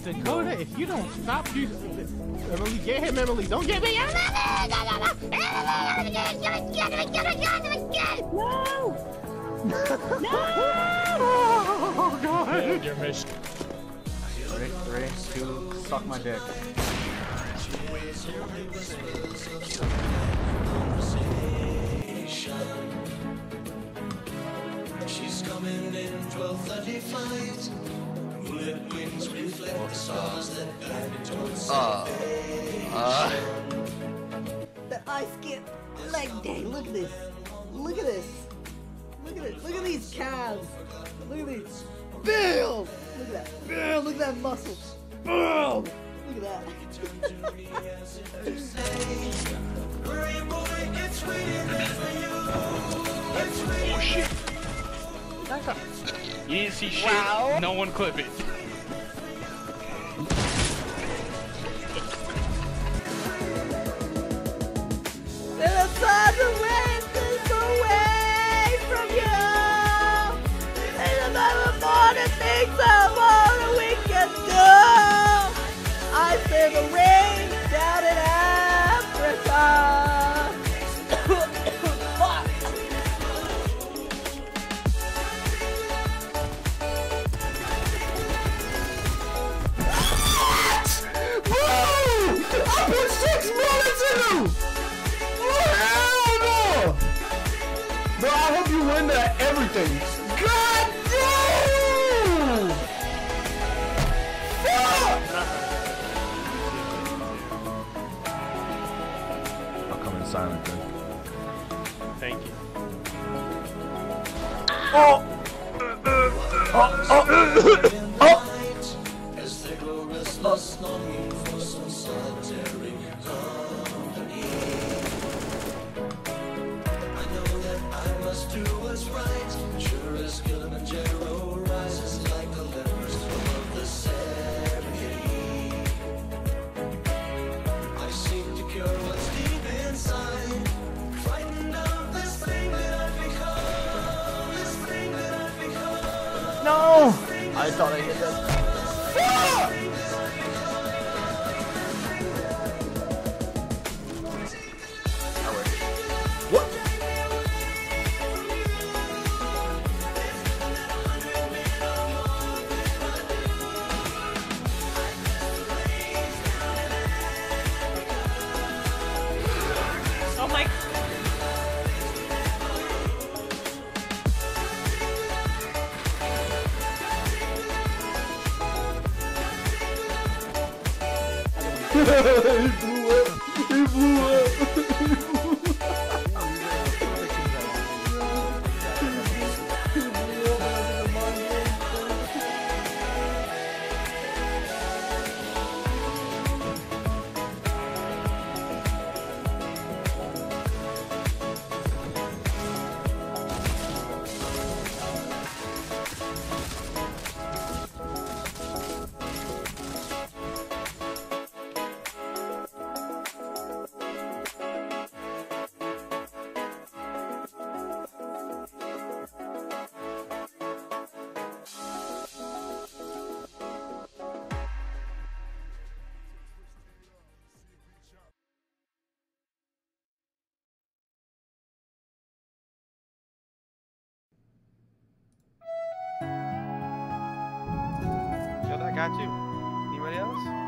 Dakota, if you don't stop you, Emily, get him, Emily. Don't get me. No! No! Oh God. Your mission. Three, three, two, suck my dick. She's coming in 12:30 flight. Moonlit wings reflect the stars that guide towards The ice skip leg day. Look at this. Look at this. Look at it. Look at these calves. Look at these. Boom! Look at that. Boom! Look at that muscle. Boom! Look at that. Hurry, boy, it's waiting there for you. It's waiting. Oh shit. You didn't see shit. No one clip it. That everything. God damn! Fuck! I'll come in silent then. Thank you. Oh! Oh! Oh! oh! As they grow restless, longing for some solitary No! I thought I hit that. Ay, got you. Anybody else?